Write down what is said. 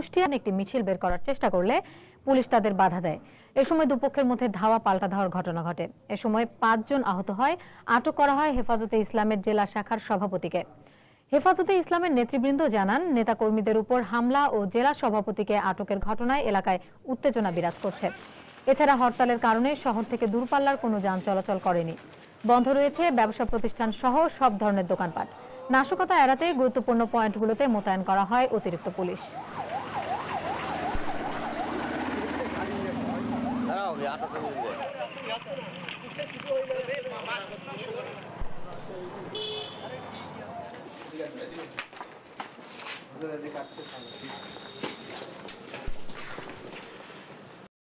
কুষ্টিয়ান একটি মিছিল বের করার চেষ্টা করলে পুলিশ তাদের বাধা দেয়। এ সময় দুপক্ষের মধ্যে ধাওয়া পাল্টা ধাওয়ার ঘটনা ঘটে। এ সময় পাঁচজন আহত হয়, আটক করা হয় হেফাজতে ইসলামের জেলা শাখার সভাপতিকে। হেফাজতে ইসলামের নেতৃবৃন্দ জানান, নেতাকর্মীদের উপর হামলা ও জেলা সভাপতিকে আটকের ঘটনায় এলাকায় উত্তেজনা বিরাজ করছে। এছাড়া হরতালের কারণে শহর থেকে দূরপাল্লার কোনো যান চলাচল করেনি। বন্ধ রয়েছে ব্যবসা প্রতিষ্ঠান সহ সব ধরনের দোকানপাট। নাশকতা এড়াতে গুরুত্বপূর্ণ পয়েন্টগুলোতে মোতায়েন করা হয় অতিরিক্ত police. data do Lula. Obrigado,